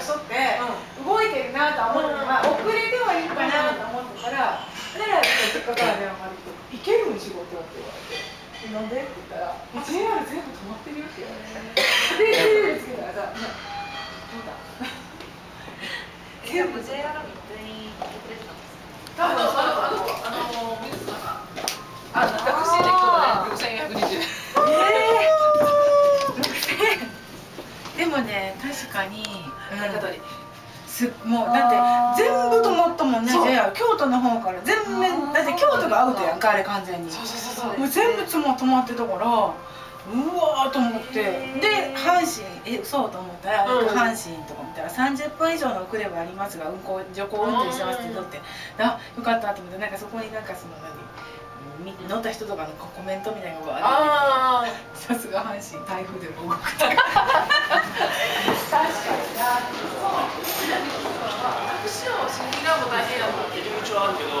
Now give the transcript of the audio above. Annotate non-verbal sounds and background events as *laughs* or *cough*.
しとって、動いてるなと思ってたら、遅れてはいるかなと思ってたら、だから実家から電話が行けるん仕事って言われて。なんで？って言ったら「JR 全部止まってるよ」って言われて。でテレビつけたらさ「どうだ?」全部 JR みたいに行けてたんですでもね確かに、うん。すもうだって全部止まったもんねじゃあ京都の方から全面だって京都がアウトやんかあれ完全に。そうそうそうもう全部つも止まってたからうわーと思って。で阪神えそうと思ったら、うん、阪神とか見たら30分以上の遅れはありますが運行徐行運転してますって言ってあよかったと思ってなんかそこになんかその何乗った人とかのコメントみたいなのがあってさすが阪神台風でも動く確か *laughs* に